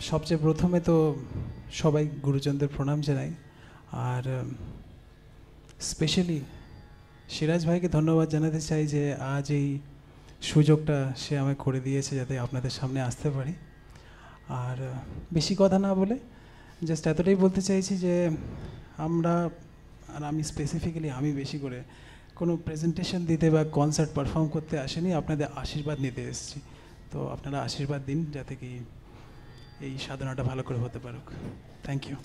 সবচেয়ে প্রথমে তো সবাই গুরুজনদের প্রণাম জানাই। আর স্পেশালি সিরাজ ভাইকে ধন্যবাদ জানাতে চাই যে আজ এই সুযোগটা সে আমায় করে দিয়েছে যাতে আপনাদের সামনে আসতে পারি। আর, বেশি কথা না বলে জাস্ট এতটাই বলতে চাইছি যে আমরা, আর আমি স্পেসিফিক্যালি আমি বেশি করে কোনো প্রেজেন্টেশন দিতে বা কনসার্ট পারফর্ম করতে আসেনি, আপনাদের আশীর্বাদ নিতে এসেছি। তো আপনারা আশীর্বাদ দিন যাতে কি এই সাধনাটা ভালো করে হতে পারুক। Thank you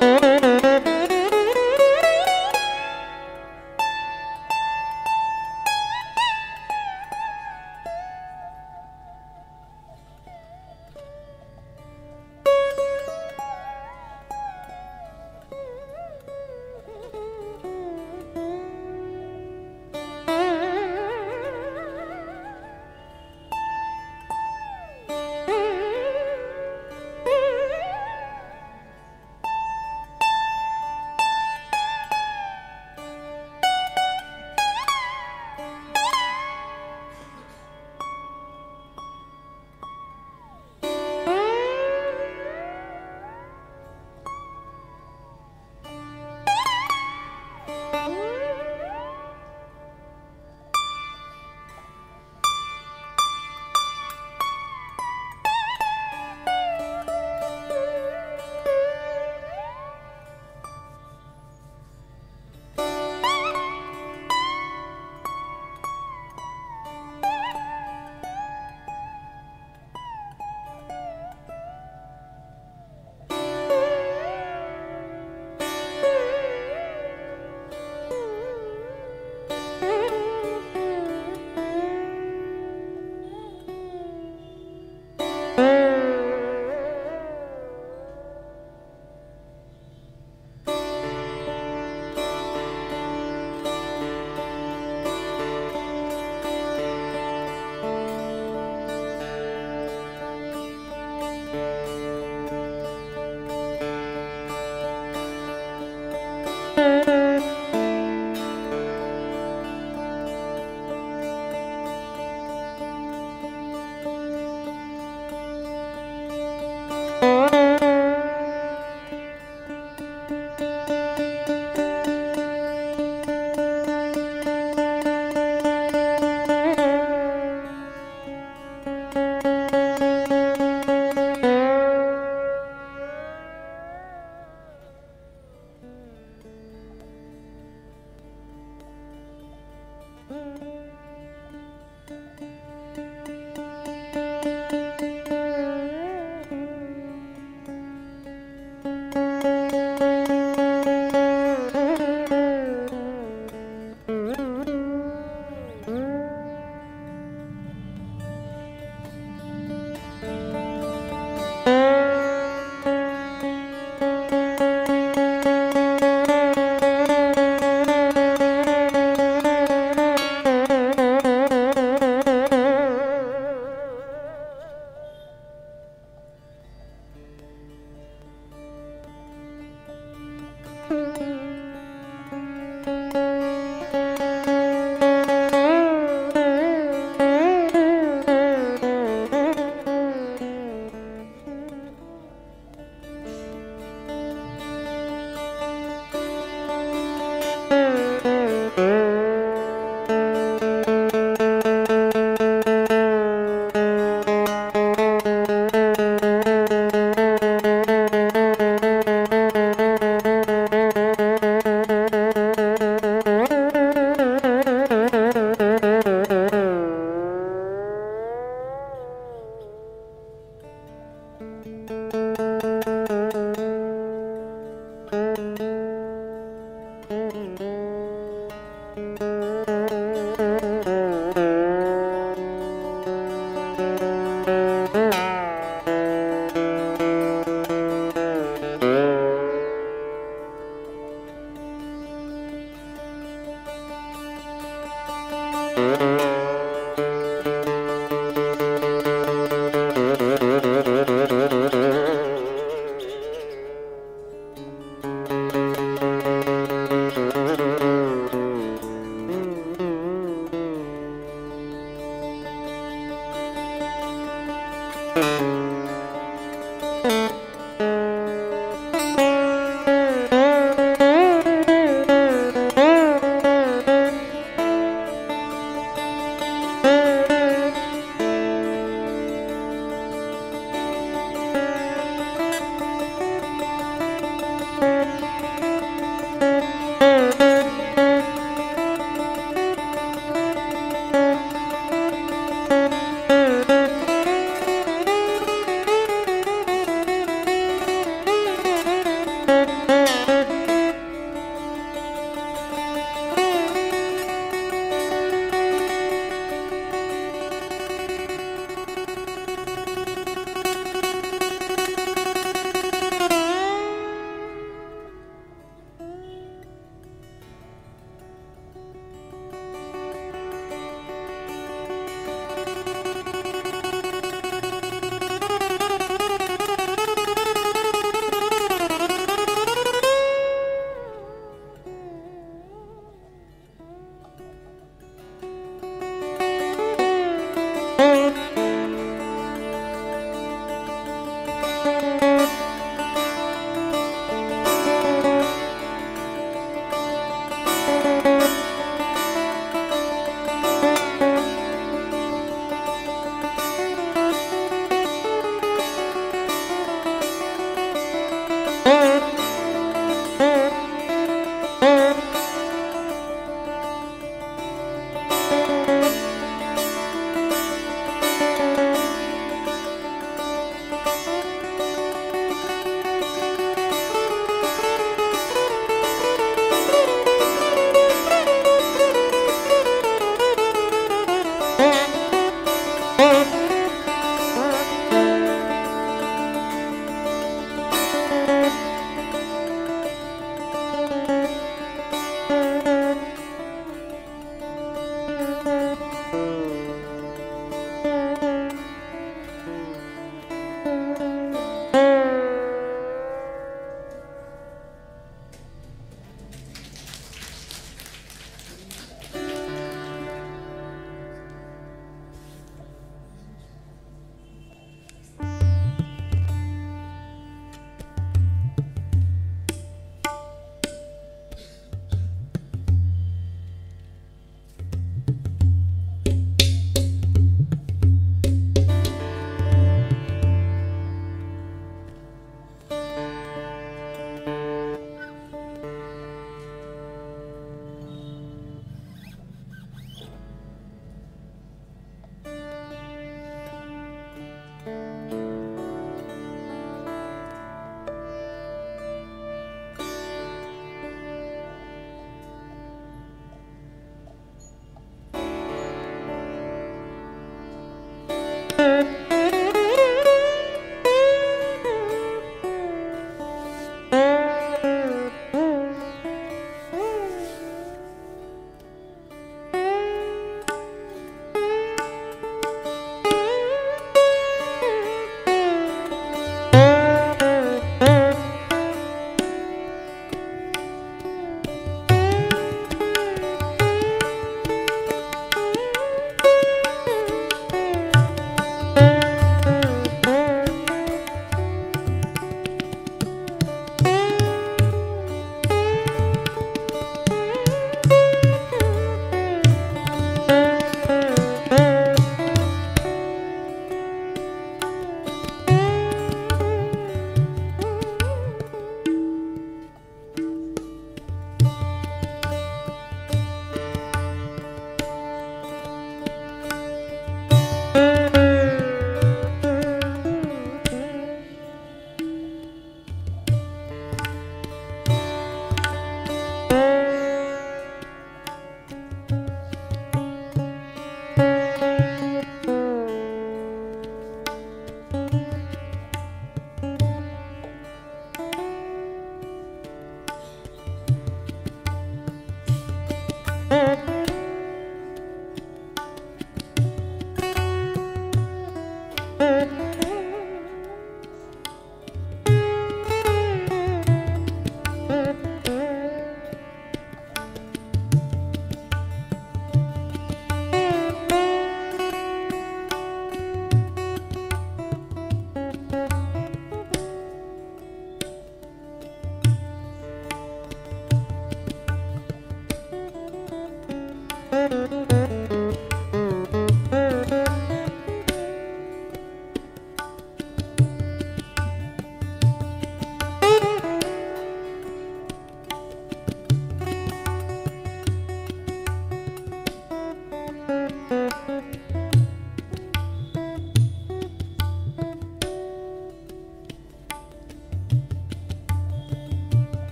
Thank you.